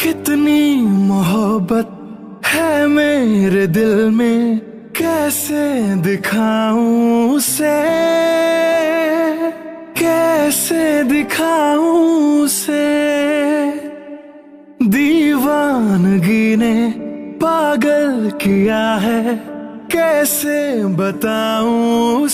कितनी मोहब्बत है मेरे दिल में, कैसे दिखाऊँ से कैसे दिखाऊँ से दीवानगी ने पागल किया है, कैसे बताऊँ